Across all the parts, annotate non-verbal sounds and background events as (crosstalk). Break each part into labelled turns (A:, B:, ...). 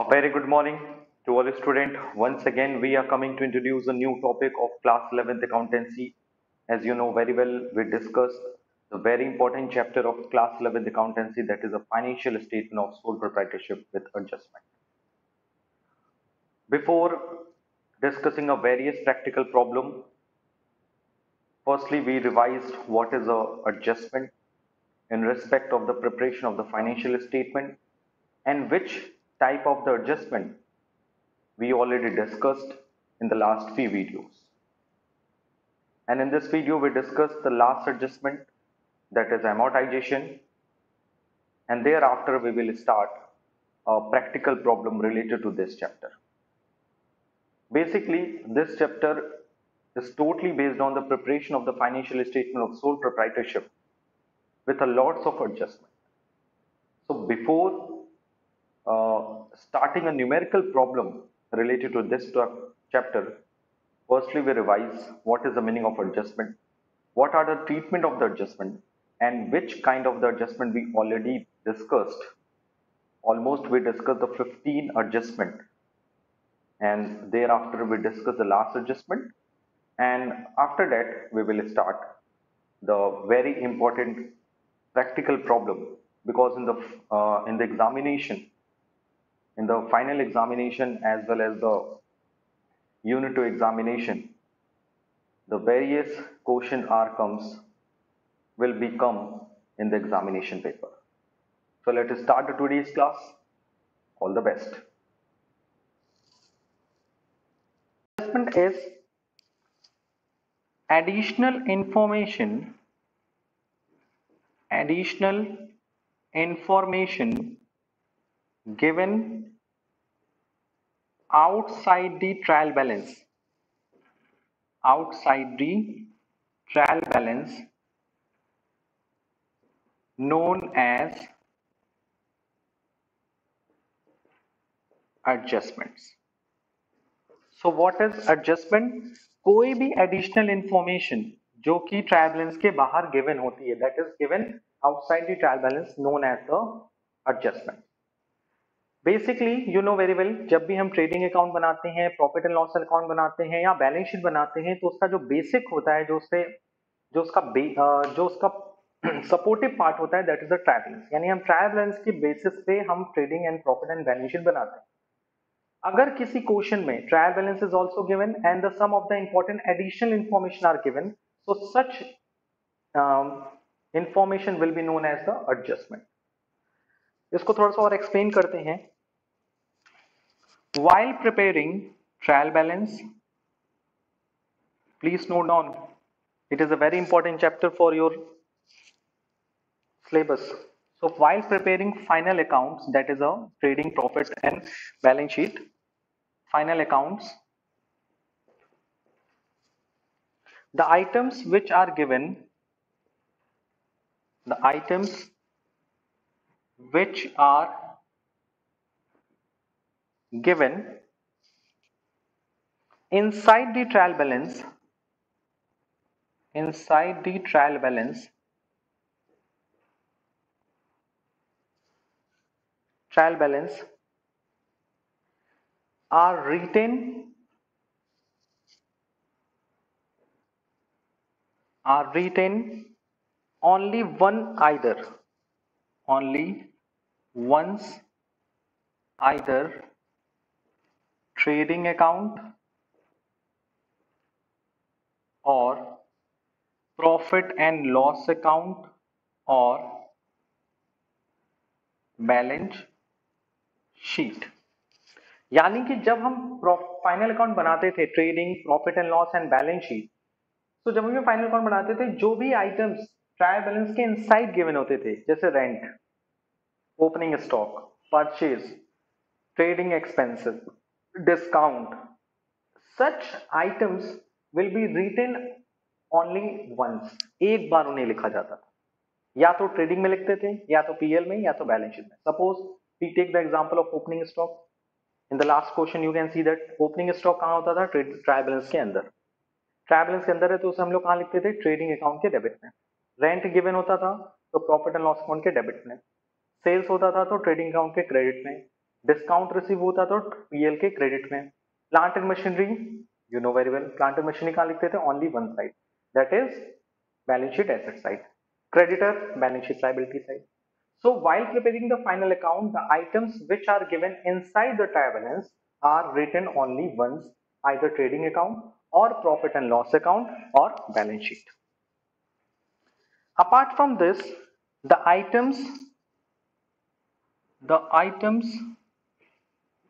A: A very good morning to all students. Once again, we are coming to introduce a new topic of class 11th accountancy. As you know very well, we discussed the very important chapter of class 11th accountancy that is a financial statement of sole proprietorship with adjustment. Before discussing a various practical problem, firstly we revised what is a adjustment in respect of the preparation of the financial statement and which type of the adjustment we already discussed in the last few videos. And in this video, we discussed the last adjustment that is amortization. And thereafter, we will start a practical problem related to this chapter. Basically, this chapter is totally based on the preparation of the financial statement of sole proprietorship with a lots of adjustment. So before starting a numerical problem related to this chapter, firstly we revise what is the meaning of adjustment, what are the treatment of the adjustment and which kind of the adjustment we already discussed. Almost we discussed the 15 adjustment and thereafter we discuss the last adjustment and after that we will start the very important practical problem because in the uh, in the examination in the final examination as well as the unit 2 examination the various question outcomes will become in the examination paper. So let us start the today's class. All the best. Assessment is additional information additional information given outside the trial balance outside the trial balance known as adjustments so what is adjustment कोई भी additional information जो कि trial balance के बाहर given होती है that is given outside the trial balance known as the adjustment basically you know very well जब भी हम ट्रेडिंग अकाउंट बनाते हैं प्रॉफिट एंड लॉस अकाउंट बनाते हैं या बैलेंस शीट बनाते हैं तो उसका जो बेसिक होता है, जो उससे, जो उसका जो उसका (clears throat) सपोर्टिव पार्ट होता है दैट इज़ द ट्रायल यानी हम ट्रायल बैलेंस की बेसिस पे हम trading and profit and balance sheet बनाते हैं। अगर किसी क्वेश्चन में trial balance is also given and the sum of the important additional information are given so such information will be known as the adjustment इसको थोड़ा सा और explain करते हैं. While preparing trial balance please note down it is a very important chapter for your syllabus so while preparing final account that is a trading profit and balance sheet final account the items which are given the items which are given inside the trial balance inside the trial balance trial balance are written are written only one either only once either trading account or profit and loss account or balance sheet यानी कि जब हम final account बनाते थे trading profit and loss and balance sheet तो जब हम final account बनाते थे, जो भी आइटम्स ट्रायल बैलेंस के इनसाइड गिवन होते थे, जैसे rent opening stock purchase trading expensive discount. Such items will be written only once. एक बार उन्हें लिखा जाता था। या तो ट्रेडिंग में लिखते थे, या तो पीएल में, या तो बैलेंस शीट में। Suppose we take the example of opening stock in the last question you can see that opening stock कहाँ होता था? ट्राई बैलेंस के अंदर। ट्राई बैलेंस के अंदर है तो उसे हम लोग कहाँ लिखते थे? ट्रेडिंग अकाउंट के डेबिट में। रेंट गिवन होता था तो प्रॉफिट एंड लॉस अकाउंट के डेबिट में। सेल्स होता था तो ट्रेडिंग अकाउंट के क्रेडिट में, डिस्काउंट रिसीव होता था तो पीएल के क्रेडिट में। Plant and machinery you know very well plant and machinery कहाँ लिखते थे? Only one side that is balance sheet asset side creditor balance sheet liability side so while preparing the final account the items which are given inside the trial are written only once either trading account और profit and loss account और balance sheet apart from this the items the items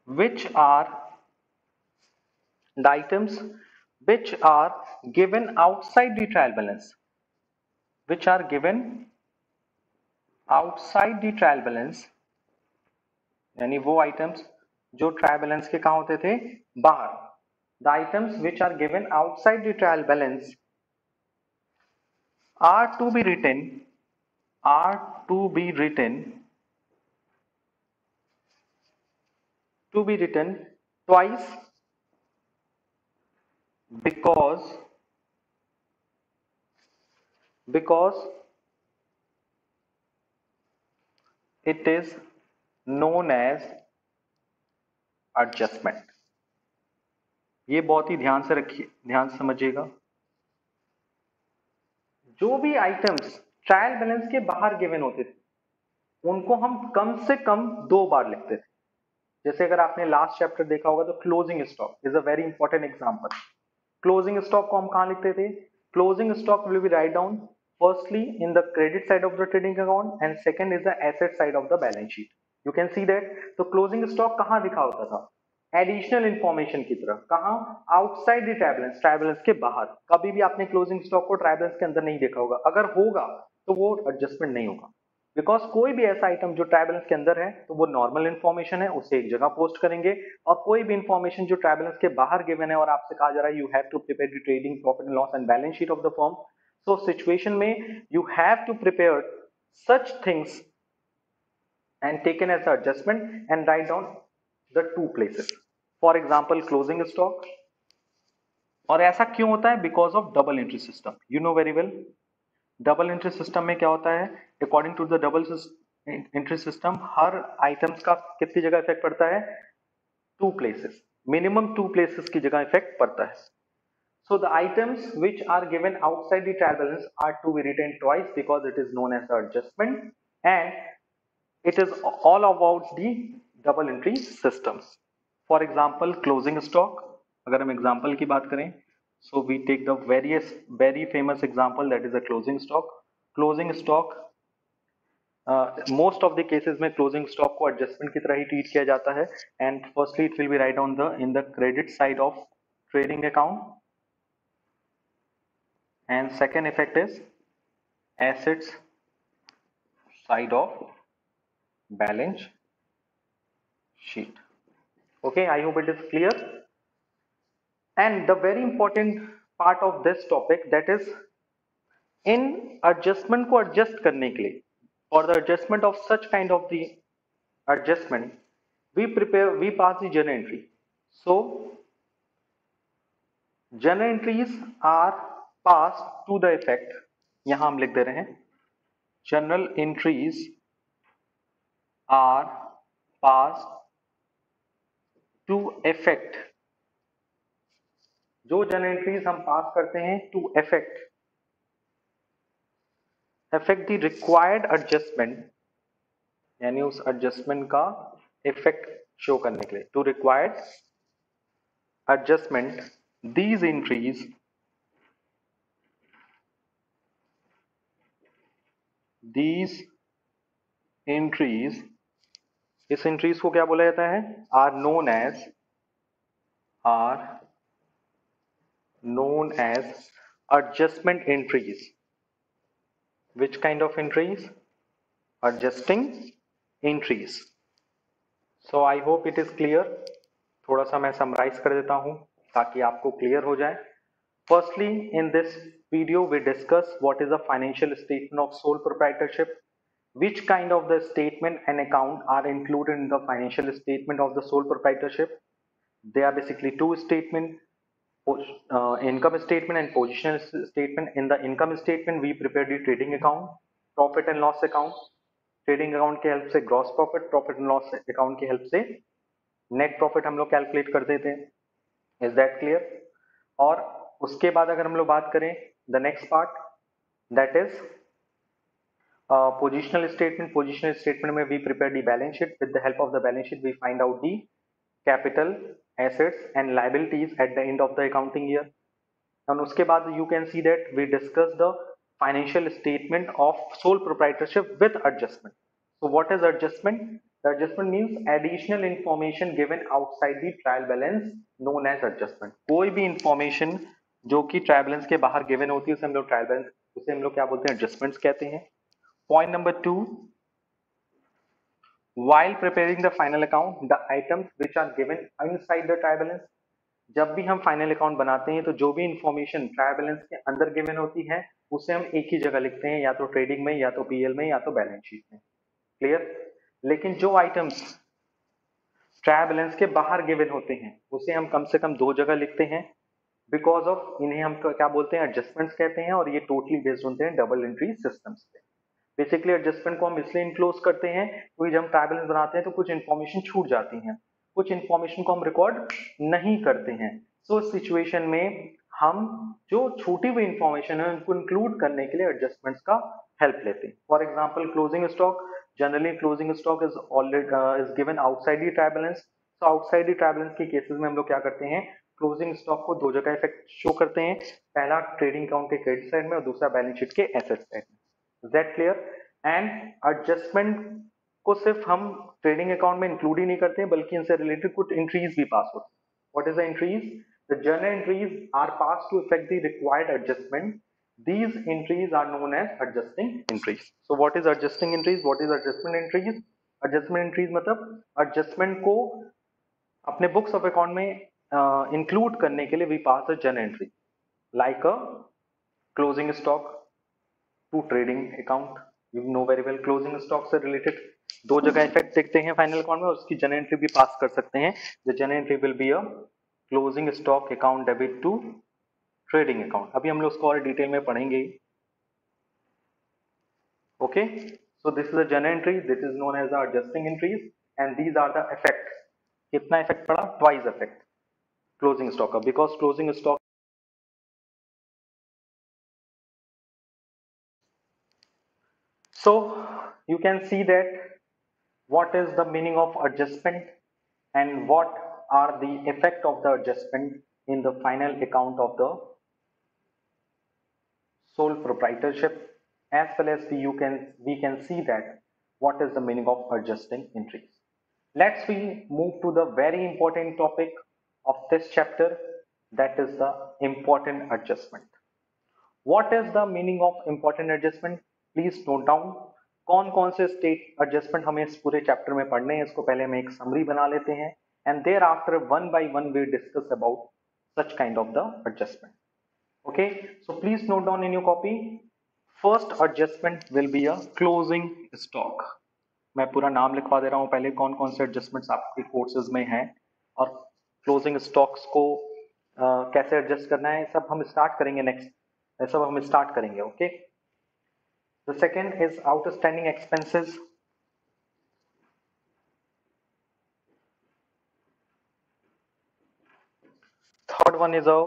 A: which are the items which are given outside the trial balance which are given outside the trial balance यानी वो items जो trial balance के कहा होते थे बाहर the items which are given outside the trial balance are to be written are to be written to be written twice because because it is known as adjustment. ये बहुत ही ध्यान से रखिए, ध्यान से समझिएगा। जो भी आइटम्स ट्रायल बैलेंस के बाहर गिवन होते थे, उनको हम कम से कम दो बार लिखते थे। जैसे अगर आपने लास्ट चैप्टर देखा होगा तो closing stock is a very important example closing stock को हम कहा लिखते थे? Closing stock will be write down firstly in the credit side of the trading account and second is the asset side of the balance sheet. You can see that? तो closing stock कहाँ दिखा होता था? Additional information की तरह कहा? Outside the ट्राइबलेंस ट्राइबलेंस के बाहर। कभी भी आपने क्लोजिंग स्टॉक को ट्राइबलेंस के अंदर नहीं देखा होगा। अगर होगा तो वो एडजस्टमेंट नहीं होगा। बिकॉज़ कोई भी ऐसा आइटम जो ट्राइबलेंस के अंदर है तो वो नॉर्मल इन्फॉर्मेशन है, उसे एक जगह पोस्ट करेंगे। और कोई भी इन्फॉर्मेशन जो ट्राइबलेंस के बाहर गिवन है और आपसे कहा जा रहा है you have to prepare the trading profit and loss and balance sheet of the firm so, situation may you have to prepare such things and taken as adjustment and write down the two places. For example, closing stock. और ऐसा क्यों होता है? Because of double entry system you know very well double entry system में क्या होता है? According to the double entry system her items का कितनी जगह इफ़ेक्ट पड़ता है? Two places minimum two places की जगह इफ़ेक्ट पड़ता है. So the items which are given outside balance are to be written twice because it is known as adjustment and it is all about the double entry system for example closing stock अगर हम example की बात करें so we take the various very famous example that is a closing stock. Closing stock uh, most of the cases में closing stock को adjustment की तरह ही treat किया जाता है and firstly it will be right on the in the credit side of trading account and second effect is assets side of balance sheet okay i hope it is clear And the very important part of this topic that is in adjustment को adjust करने के लिए for the adjustment of such kind of the adjustment we prepare we pass the journal entry so journal entries are pass to the effect यहाँ हम लिख दे रहे हैं journal entries are pass to effect जो जनरल एंट्रीज हम पास करते हैं to effect effect the required adjustment यानी उस एडजस्टमेंट का इफ़ेक्ट शो करने के लिए. To required adjustment these entries these entries, इस एंट्रीज को क्या बोला जाता है? Are known as are known as adjustment entries which kind of entries adjusting entries so i hope it is clear थोड़ा सा मैं समराइज कर देता हूं ताकि आपको क्लियर हो जाए firstly in this video we discuss what is a financial statement of sole proprietorship which kind of the statement and account are included in the financial statement of the sole proprietorship they are basically two statement uh, income statement and positional statement. In the income statement we prepare the trading account profit and loss account. Trading account की help से gross profit profit and loss account की help से net profit हम लोग calculate कर देते हैं. Is that clear और उसके बाद अगर हम लोग बात करें the next part that is positional statement positional statement में we prepare the balance sheet with the help of the balance sheet we find out the capital assets and liabilities at the end of the accounting year and उसके बाद you can see that we discuss the financial statement of sole proprietorship with adjustment so what is adjustment the adjustment means additional information given outside the trial balance known as adjustment कोई भी information जो कि trial balance के बाहर given होती है उसे हम लोग ट्रायल बैलेंस उसे लोग क्या बोलते हैं एडजस्टमेंट्स कहते हैं point number two while preparing the final account, the items which are given inside the trial balance जब भी हम फाइनल अकाउंट बनाते हैं तो जो भी इंफॉर्मेशन ट्रायल बैलेंस के अंदर गिवन होती है, उसे हम एक ही जगह लिखते हैं, या तो ट्रेडिंग में, या तो पीएल में, या तो बैलेंस शीट में। क्लियर लेकिन जो आइटम्स ट्रायल बैलेंस के बाहर गिवन होते हैं, उसे हम कम से कम दो जगह लिखते हैं। बिकॉज़ ऑफ़ इन्हें हम क्या बोलते हैं एडजस्टमेंट्स कहते हैं, और ये टोटली बेस्ड होते हैं डबल एंट्री सिस्टम्स पे। बेसिकली एडजस्टमेंट को हम इसलिए इंक्लोज करते हैं क्योंकि जब हम ट्रायल बैलेंस बनाते हैं तो कुछ इन्फॉर्मेशन छूट जाती है। कुछ इन्फॉर्मेशन को हम रिकॉर्ड नहीं करते हैं। सो so, सिचुएशन में हम जो छूटी हुई इंफॉर्मेशन है उनको इंक्लूड करने के लिए एडजस्टमेंट्स का हेल्प लेते हैं। For example closing stock generally closing stock is already is given outside the trial balance तो आउटसाइड दी ट्राई बैलेंस के केसेस में हम लोग क्या करते हैं? क्लोजिंग स्टॉक को दो जगह इफ़ेक्ट शो करते हैं। पहला ट्रेडिंग अकाउंट के क्रेडिट साइड में और दूसरा बैलेंस शीट के एसेट साइड में। दैट क्लियर एंड एडजस्टमेंट को सिर्फ़ हम ट्रेडिंग अकाउंट में इंक्लूड ही नहीं करते हैं बल्कि इनसे रिलेटेड कुछ इंट्रीज भी पास होते हैं। What is the entries the journal entries are pass to effect the required adjustment these entries are known as adjusting entries. So what is adjusting entries? What is adjustment entries? Adjustment entries मतलब adjustment को अपने books of account में include uh, करने के लिए we pass a journal entry like a closing stock to trading account you know very well closing stock से related दो जगह इफ़ेक्ट देखते हैं फाइनल अकाउंट में, उसकी जन एंट्री भी पास कर सकते हैं। The journal entry will be a closing stock account debit to trading account अभी हम लोग उसको और डिटेल में पढ़ेंगे। Okay so this is a journal entry this is known as adjusting entries and these are the effect कितना effect पड़ा? Twice effect closing stock का because closing stock so you can see that what is the meaning of adjustment and what are the effect of the adjustment in the final account of the sole proprietorship. As well as you can we can see that what is the meaning of adjusting entries. Let's we move to the very important topic of this chapter that is the important adjustment. What is the meaning of important adjustment please note down कौन कौन से state adjustment हमें इस पूरे chapter में पढ़ने हैं। इसको पहले हम एक समरी बना लेते हैं and there after one by one we discuss about such kind of the adjustment okay so please note down in your copy first adjustment will be a closing stock मैं पूरा नाम लिखवा दे रहा हूँ। पहले कौन कौन से एडजस्टमेंट्स आपके कोर्सेज में हैं और क्लोजिंग स्टॉक्स को uh, कैसे एडजस्ट करना है सब हम स्टार्ट करेंगे नेक्स्ट सब हम स्टार्ट करेंगे okay okay? The second is outstanding expenses. Third one is a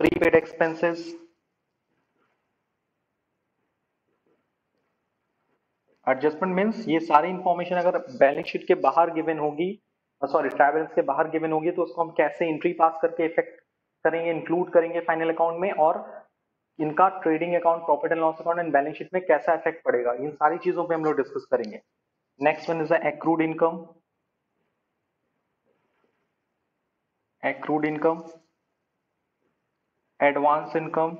A: prepaid expenses. Adjustment means ये सारी इंफॉर्मेशन अगर बैलेंस शीट के बाहर गिवन होगी सॉरी ट्रैवल्स के बाहर गिवन होगी तो उसको हम कैसे एंट्री पास करके इफ़ेक्ट करेंगे इंक्लूड करेंगे फाइनल अकाउंट में और इनका trading account profit and loss account and balance sheet में कैसा इफ़ेक्ट पड़ेगा? इन सारी चीज़ों पे हम लोग डिस्कस करेंगे। Next one is accrued income accrued income advance income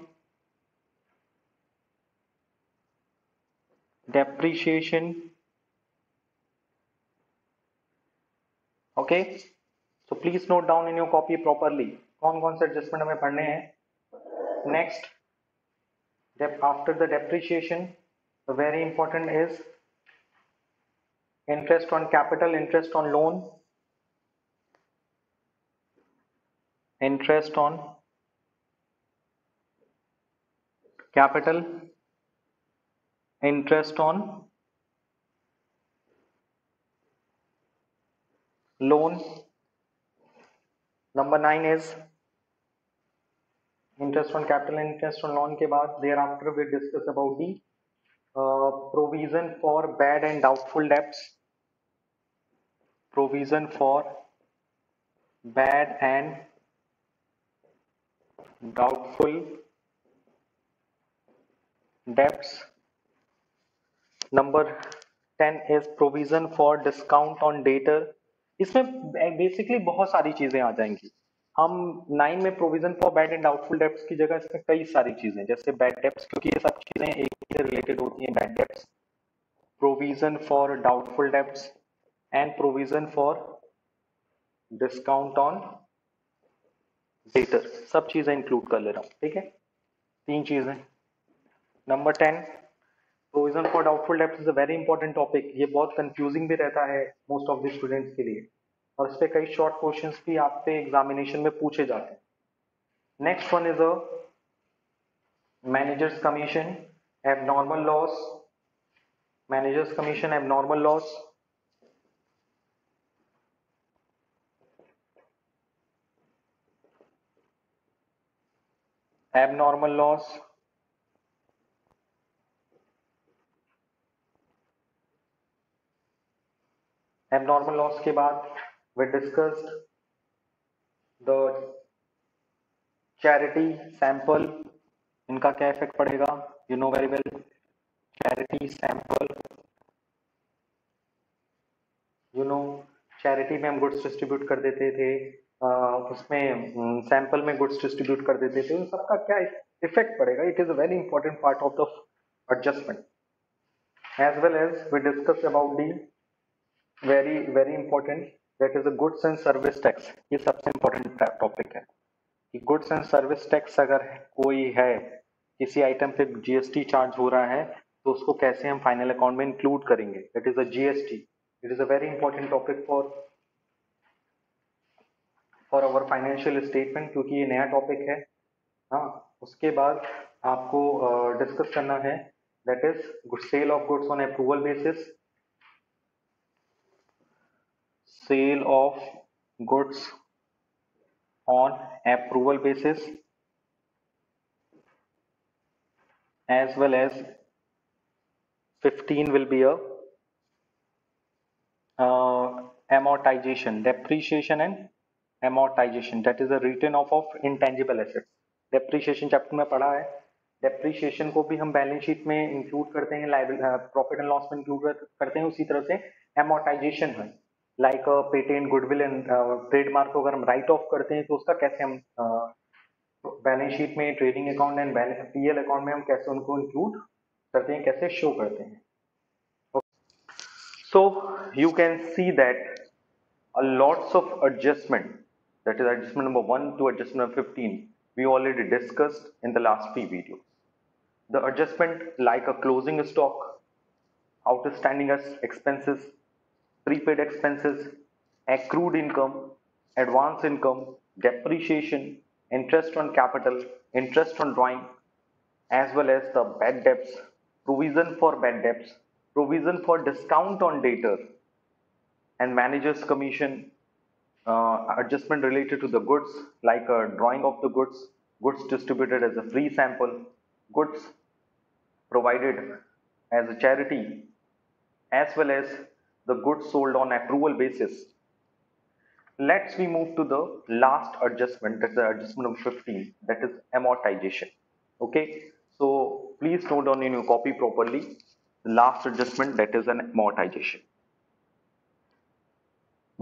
A: depreciation okay so please note down in your copy properly कौन कौन से एडजस्टमेंट हमें पढ़ने हैं? Next after the depreciation the very important is interest on capital interest on loan interest on capital interest on loan. Number 9 is interest on capital and interest on loan के बाद there after we discuss about the provision for bad and doubtful debts provision for bad and doubtful debts number ten is provision for discount on debtor इसमें basically बहुत सारी चीज़ें आ जाएँगी। हम nine में provision for bad and doubtful debts की जगह इसमें कई सारी चीज़ें जैसे बैड डेप्स क्योंकि ये सब चीज़ें एक से रिलेटेड होती हैं bad debts provision for doubtful debts and provision for discount on debtor सब चीज़ें इंक्लूड कर ले रहा हूँ, ठीक है? तीन चीज़ें। Number ten provision for doubtful dept is a very important topic ये बहुत कंफ्यूजिंग भी रहता है मोस्ट ऑफ़ द स्टूडेंट्स के लिए। और इस पे कई शॉर्ट क्वेश्चन भी आपसे एग्जामिनेशन में पूछे जाते हैं। Next one is a manager's commission abnormal loss manager's commission abnormal loss abnormal loss abnormal loss के बाद we discussed the charity sample. इनका क्या इफ़ेक्ट पड़ेगा? You know very well charity sample you know charity में हम goods distribute कर देते थे उसमें सैंपल में गुड्स डिस्ट्रीब्यूट कर देते थे। उन सबका क्या इफ़ेक्ट पड़ेगा? It is a very important part of the adjustment as well as we discuss about the very very important that is goods and service tax ये सबसे इंपॉर्टेंट टॉपिक है। कि गुड्स एंड सर्विस टैक्स अगर कोई है किसी item पे GST charge हो रहा है तो उसको कैसे हम फाइनल अकाउंट में इंक्लूड करेंगे? It is a GST it is a very important topic for for our financial statement क्योंकि ये नया टॉपिक है। हाँ उसके बाद आपको डिस्कस uh, करना है। That is sale of goods on approval basis sale of goods on approval basis as well as 15 will be a uh, amortization depreciation and amortization that is a written off of intangible assets depreciation chapter में पढ़ा है depreciation को भी हम balance sheet में include करते हैं profit and loss में इंक्लूड करते हैं उसी तरह से amortization है like patent goodwill and trademark को अगर हम राइट ऑफ़ करते हैं तो उसका कैसे हम बैलेंस शीट में trading account and P L account में हम कैसे उनको इंक्लूड करते हैं, कैसे शो करते हैं? So you can see that lots of adjustment that is adjustment number one two adjustment fifteen we already discussed in the last few video the adjustment like a closing stock outstanding expenses prepaid expenses, accrued income, advance income, depreciation, interest on capital, interest on drawing, as well as the bad debts, provision for bad debts, provision for discount on debtor, and manager's commission uh, adjustment related to the goods like a drawing of the goods, goods distributed as a free sample, goods provided as a charity, as well as the goods sold on approval basis. Let's we move to the last adjustment, that's the adjustment of 15, that is amortization. Okay, so please note down in your copy properly the last adjustment that is an amortization.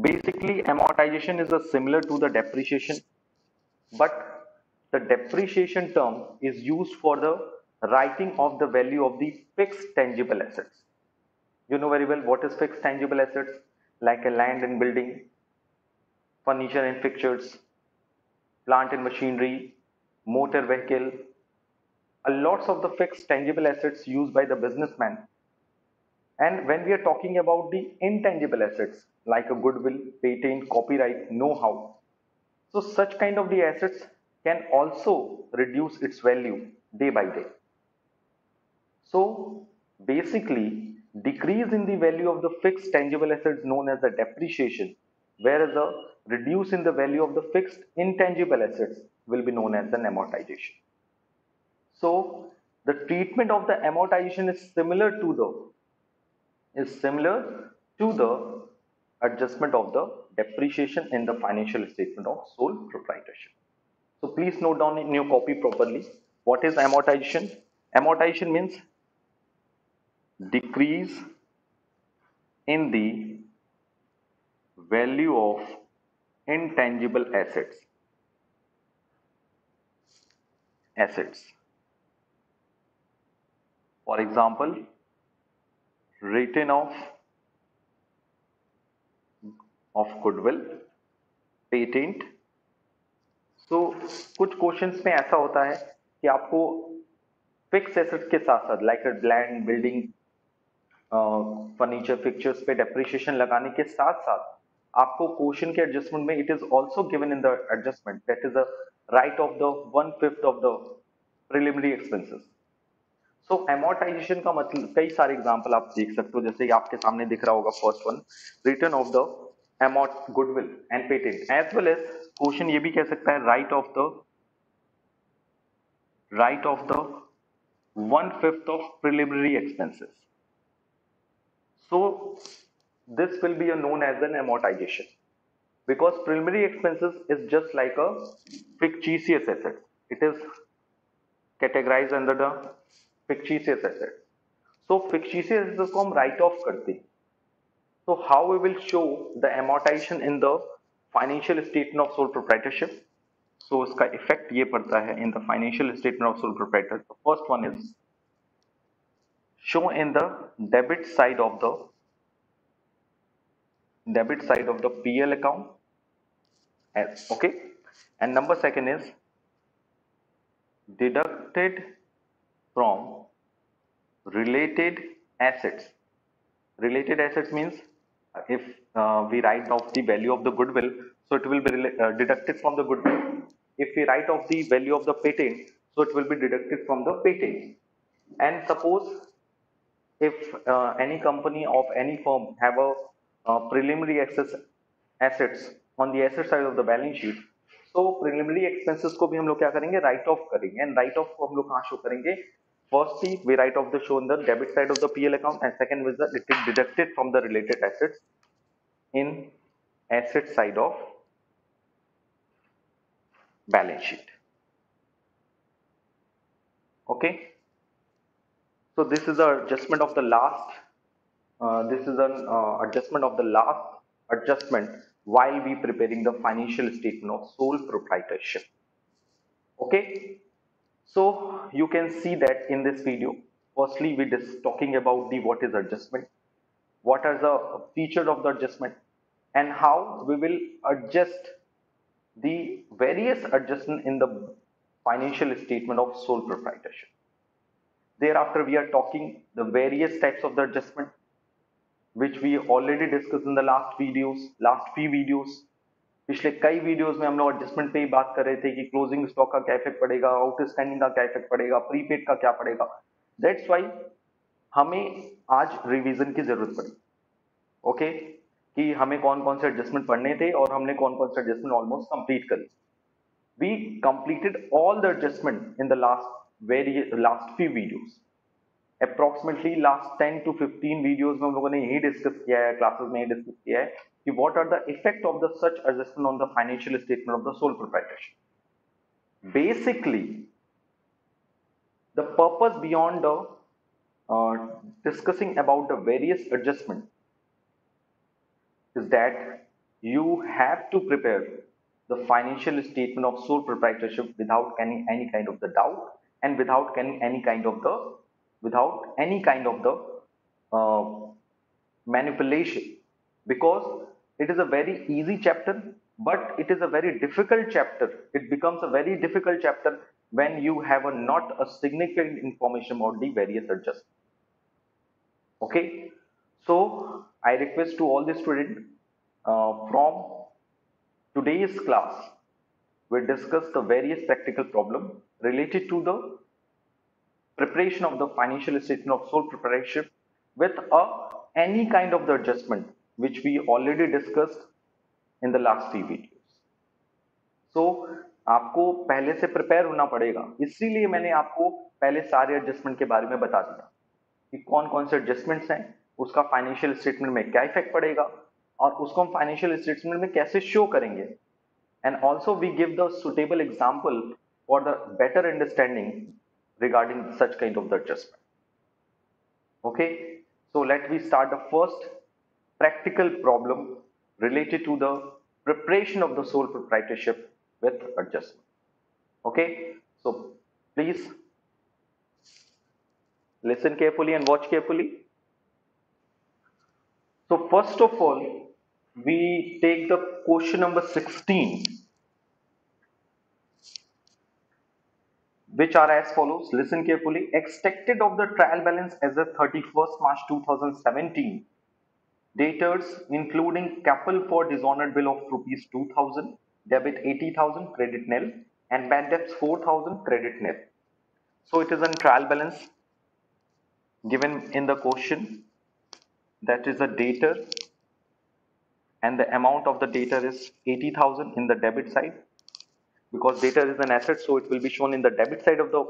A: Basically, amortization is a similar to the depreciation, but the depreciation term is used for the writing of the value of the fixed tangible assets. You know very well what is fixed tangible assets like a land and building, furniture and fixtures, plant and machinery, motor vehicle, a lots of the fixed tangible assets used by the businessman. And when we are talking about the intangible assets like a goodwill, patent, copyright, know-how, so such kind of the assets can also reduce its value day by day. So basically decrease in the value of the fixed tangible assets known as the depreciation whereas a reduce in the value of the fixed intangible assets will be known as an amortization. So the treatment of the amortization is similar to the is similar to the adjustment of the depreciation in the financial statement of sole proprietorship. So please note down in your copy properly. What is amortization? Amortization means decrease in the value of intangible assets assets for example written off of goodwill patent so कुछ questions में ऐसा होता है कि आपको fix asset के साथ साथ like land building furniture fixtures पे डेप्रिशिएशन लगाने के साथ साथ आपको क्वेश्चन के एडजस्टमेंट में it is also given in the adjustment that is the write off the one fifth of the preliminary expenses so amortization का मतलब कई सारे एग्जांपल आप देख सकते हो, जैसे आपके सामने दिख रहा होगा first one written off the amort goodwill and patent as well as question ये भी कह सकता है write off the write off the one fifth of preliminary expenses. so this will be known as an amortization because preliminary expenses is just like a fictitious asset it is categorized under the fictitious asset so fictitious assets को हम write off करते so how we will show the amortization in the financial statement of sole proprietorship so इसका effect ये पड़ता है in the financial statement of sole proprietorship the first one is show in the debit side of the debit side of the PL account. Okay. And number second is deducted from related assets. Related assets means if uh, we write off the value of the goodwill so it will be uh, deducted from the goodwill. If we write off the value of the patent so it will be deducted from the patent. And suppose if uh, any company of any firm have a uh, preliminary access assets on the asset side of the balance sheet so preliminary expenses को भी हम लोग क्या करेंगे write off करेंगे and write off को हम लोग कहाँ show करेंगे firstly we write off the show on the debit side of the PL account and second is that it is deducted from the related assets in asset side of balance sheet okay so this is the adjustment of the last uh, this is an uh, adjustment of the last adjustment while we preparing the financial statement of sole proprietorship. Okay, so you can see that in this video. Firstly, we just talking about the what is adjustment, what are the features of the adjustment, and how we will adjust the various adjustment in the financial statement of sole proprietorship. Thereafter, we are talking the various types of the adjustment which we already discussed in the last videos, last few videos. पिछले कई videos में हम लोग adjustment पे ही बात कर रहे थे कि क्लोजिंग स्टॉक का क्या इफ़ेक्ट पड़ेगा आउटस्टैंडिंग का क्या इफ़ेक्ट पड़ेगा प्रीपेड का क्या पड़ेगा दैट्स वाई हमें आज रिवीजन की ज़रूरत पड़ी ओके? कि हमें कौन कौन से एडजस्टमेंट पढ़ने थे और हमने कौन कौन से एडजस्टमेंट ऑलमोस्ट कंप्लीट कर we completed all the adjustment in the last very last few videos approximately last 10 to 15 videos में हम लोगों ने यही डिस्कस किया है क्लासेस में डिस्कस किया है कि what are the effect of the such adjustment on the financial statement of the sole proprietorship basically the purpose beyond the uh, discussing about the various adjustment is that you have to prepare the financial statement of sole proprietorship without any any kind of the doubt and without any any kind of the without any kind of the uh, manipulation. Because it is a very easy chapter but it is a very difficult chapter. It becomes a very difficult chapter when you have a not a significant information about the various adjustments okay? So i request to all the students uh, from today's class we discuss the various practical problem related to the preparation of the financial statement of sole proprietorship with a any kind of the adjustment which we already discussed in the last three videos. So आपको पहले से prepare होना पड़ेगा इसीलिए मैंने आपको पहले सारे एडजस्टमेंट के बारे में बता दिया कि कौन कौन से एडजस्टमेंट्स हैं उसका फाइनेंशियल स्टेटमेंट में क्या इफ़ेक्ट पड़ेगा और उसको हम फाइनेंशियल स्टेटमेंट में कैसे शो करेंगे and also we give the suitable example for the better understanding regarding such kind of the adjustment. Okay, so let me start the first practical problem related to the preparation of the sole proprietorship with adjustment. Okay, so please listen carefully and watch carefully. So first of all, we take the question number 16 which are as follows. Listen carefully. Expected of the trial balance as of 31st March 2017. Daters including couple for dishonored bill of rupees 2000, debit 80,000, credit nil, and bad debts 4,000, credit nil. So it is a trial balance given in the question that is a debtor and the amount of the debtor is 80,000 in the debit side because debtor is an asset so it will be shown in the debit side of the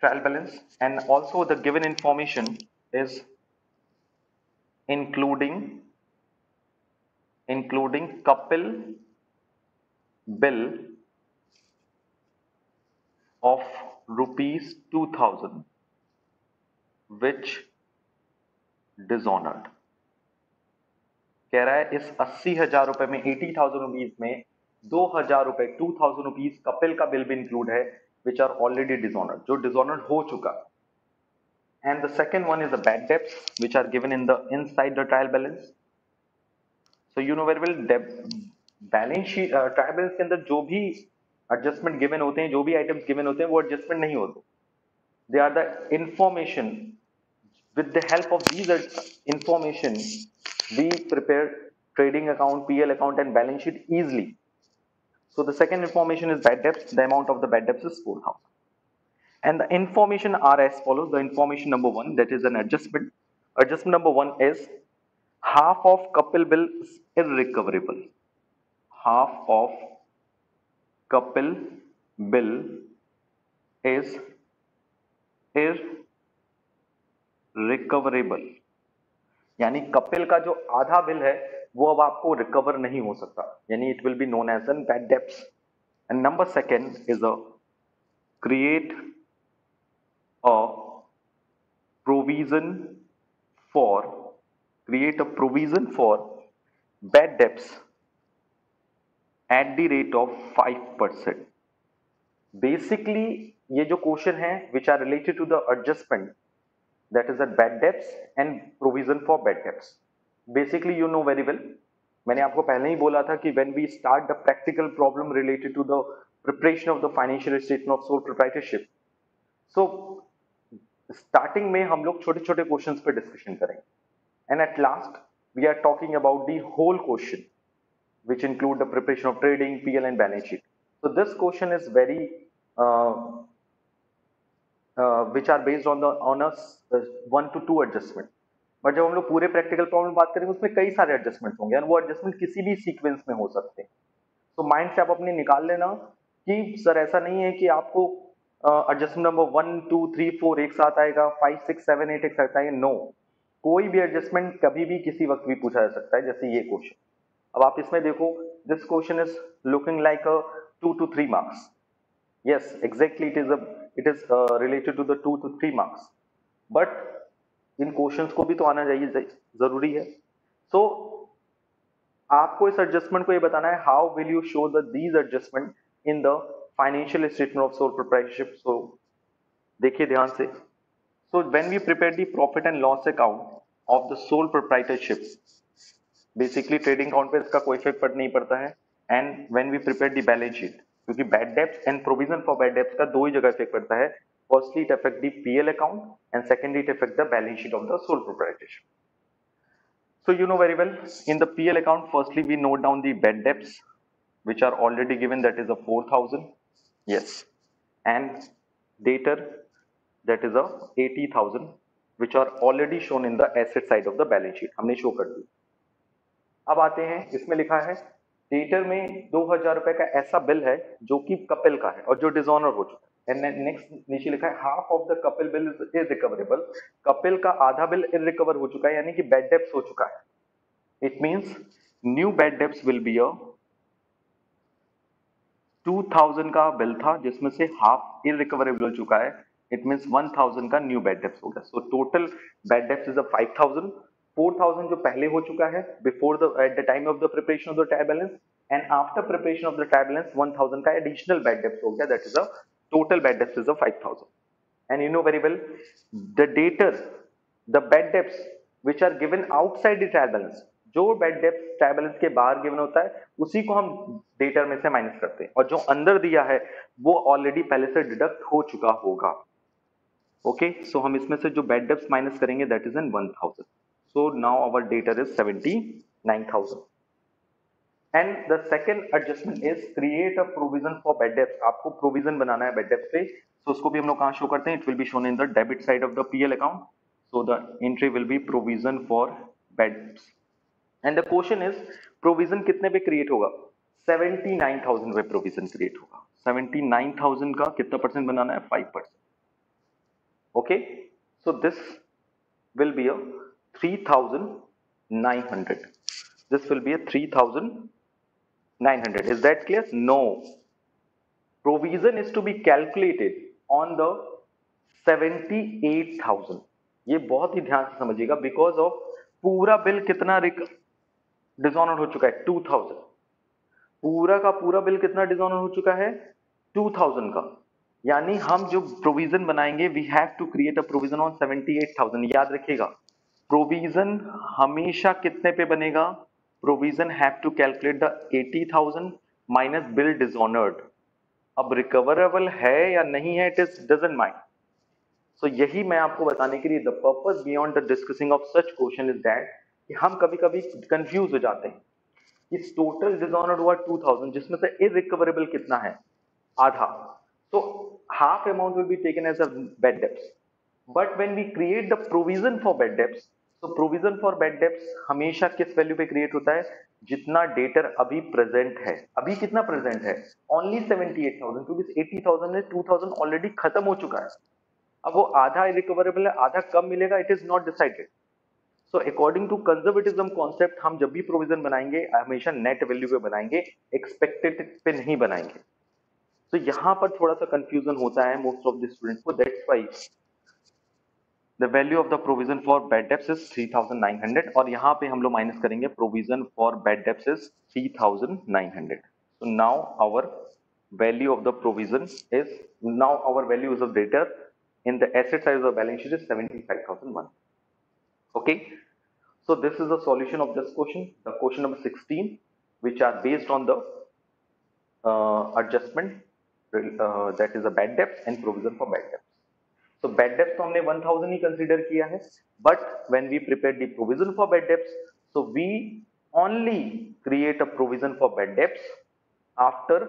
A: trial balance and also the given information is including including couple bill of rupees 2000 which dishonoured कह रहा है इस अस्सी हजार रुपए में eighty thousand rupees में दो हज़ार रुपए टू थाउज़ेंड रुपीज़ कपिल का बिल भी इंक्लूड है विच आर ऑलरेडी डिसऑनर्ड जो डिसऑनर्ड हो चुका। And the second one is the bad debts which are given in the in side the trial balance so you know very well balance sheet trial balance के अंदर जो भी adjustment given होते हैं, जो भी आइटम्स गिवन होते हैं, वो एडजस्टमेंट नहीं होते। They are the information with the help of these information, we prepare trading account pl account and balance sheet easily. So the second information is bad debts the amount of the bad debts is 4000 and the information are as follows the information number one that is an adjustment adjustment number one is half of couple bill is irrecoverable half of couple bill is ir recoverable यानी कपिल का जो आधा bill है वो अब आपको recover नहीं हो सकता। यानी it will be known as an bad debts and number second is a create a provision for create a provision for bad debts at the rate of five percent basically ये जो question है which are related to the adjustment that is a bad debts and provision for bad debts. Basically, you know very well. मैंने आपको पहले ही बोला था कि when we start the practical problem related to the preparation of the financial statement of sole proprietorship. So starting में हम लोग छोटे छोटे क्वेश्चंस पे डिस्कशन करेंगे and at last we are talking about the whole question which include the preparation of trading pl and balance sheet so this question is very uh, which are based on on one two two adjustment but जब हम लोग पूरे practical problem बात करेंगे उसमें कई सारे adjustment होंगे और वो एडजस्टमेंट किसी भी सीक्वेंस में हो सकते हैं। तो माइंड से आप अपने निकाल लेना कि सर ऐसा नहीं है कि आपको adjustment number one two three four एक साथ आएगा फाइव सिक्स सेवन एट एक साथ आएगा। नो कोई भी एडजस्टमेंट कभी भी किसी वक्त भी पूछा जा सकता है जैसे ये क्वेश्चन अब आप इसमें देखो this question is looking like a two two three marks yes exactly it is a uh, related to the two to three marks. But इन क्वेश्चंस को भी तो आना चाहिए ज़रूरी है। सो so, आपको इस एडजस्टमेंट को ये बताना है how will you show the these adjustment in the financial statement of sole proprietorship so देखिए ध्यान से। So when we prepare the profit and loss account of the sole proprietorship basically trading account पे इसका कोई effect नहीं पड़ता है। And when we prepare the balance sheet क्योंकि bad debts and provision for bad debts का दो ही जगह इफ़ेक्ट पड़ता है। Firstly it affect the PL account and secondly it affect the balance sheet of the sole proprietorship so you know very well in the pl account firstly we note down the bad debts which are already given that is a 4000 yes and debtor that is a 80,000 which are already shown in the asset side of the balance sheet हमने show कर दी हैं इसमें लिखा है debtor में दो हज़ार रुपए का ऐसा बिल है जो कि कपिल का है और जो डिजॉनर हो चुका है एंड नेक्स्ट नीचे लिखा है half of the Kapil bill is irrecoverable Kapil का आधा बिल इरिकवर हो चुका है, यानी कि बेड डेप्स हो चुका है। It means new bad debts will be a 2000 का बिल था, जिसमें से हाफ़ हो चुका है। इट मींस 1000 का न्यू बेड डेप्स हो गया। So total bad debts is a 5000 4000 जो पहले हो चुका है before the at the time of the preparation of the trial balance and after preparation of the trial balance 1000 का एडिशनल बेड डेप्ट हो गया। That is a total bed depth is of 5000 and you know very well the data the bed depths which are given outside the trial balance जो bad डेप्थ trial के बाहर given होता है उसी को हम डेटर में से माइनस करते हैं। और जो अंदर दिया है वो ऑलरेडी पहले से डिडक्ट हो चुका होगा। Okay okay? सो so, हम इसमें से जो बेड डेप्स माइनस करेंगे that is in 1000 so now our debtor is 79000 and the second adjustment is create a provision for bad debts आपको प्रोविज़न बनाना है बेड डेप्थ पे। सो उसको भी हम लोग कहाँ शो करते हैं? It will be shown in the debit side of the P L account so the entry will be provision for bad and the question is provision कितने पे क्रिएट होगा? सेवेंटी नाइन थाउज़ेंड पे provision create होगा। Seventy nine thousand का कितना percent बनाना है? Five percent okay so this will be a three thousand nine hundred this will be a three thousand 3900 is that clear? No. Provision is to be calculated on the 78000 ये बहुत ही ध्यान से समझिएगा बिकॉज़ ऑफ़ पूरा bill कितना dishonour हो चुका है? 2000 पूरा का पूरा बिल कितना डिजॉनर हो चुका है? 2000 का। यानी हम जो प्रोविज़न बनाएँगे we have to create a provision on 78000 याद रखिएगा प्रोविज़न हमेशा कितने पे बनेगा? Provision have to calculate the 80,000 minus bill dishonoured अब रिकवरेबल है या नहीं है it is doesn't mind so यही मैं आपको बताने के लिए the purpose beyond the discussing of such question is that कि हम कभी कभी कंफ्यूज हो जाते हैं। कि टोटल डिसऑनर्ड हुआ 2000 जिसमें से इरिकवरेबल कितना है? आधा। तो half amount will be taken as a bad debts but when we create the provision for bad debts तो प्रोविज़न फॉर बेड डेप्स हमेशा किस वैल्यू पे क्रिएट होता है? जितना डेटर अभी प्रेजेंट है। अभी कितना प्रेजेंट है? ओनली 78,000 क्योंकि 80,000 में 2,000 ऑलरेडी खत्म हो चुका है। अब वो आधा रिकवरेबल है आधा कम मिलेगा it is not decided so according to conservatism concept हम जब भी प्रोविज़न बनाएँगे हमेशा नेट वैल्यू पे बनाएँगे एक्सपेक्टेड पे नहीं बनाएँगे। तो so, यहाँ पर थोड़ा सा कंफ्यूजन होता है मोस्ट ऑफ़ द स्टूडेंट को that's why the value of the provision for bad debts is 3900 और यहाँ पे हम लोग माइनस करेंगे provision for bad debts is 3900 so now our value of the provision is now our value is of debtor in the asset side of the balance sheet is 75001 okay so this is the solution of this question the question number 16 which are based on the uh, adjustment uh, that is a bad debt and provision for bad debt तो bad debts तो हमने 1000 ही consider किया है but when we prepare the provision for bad debts so we only create a provision for bad debts after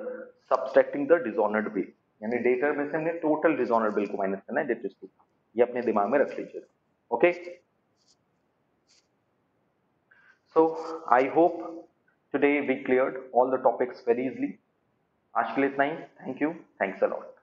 A: subtracting the dishonoured bill यानी debtor में से हमने टोटल डिसऑनर्ड बिल को माइनस करना है दैट इज़ टू ये अपने दिमाग में रख लीजिए। Okay so I hope today we cleared all the topics very easily आज के लिए इतना ही। Thank you thanks a lot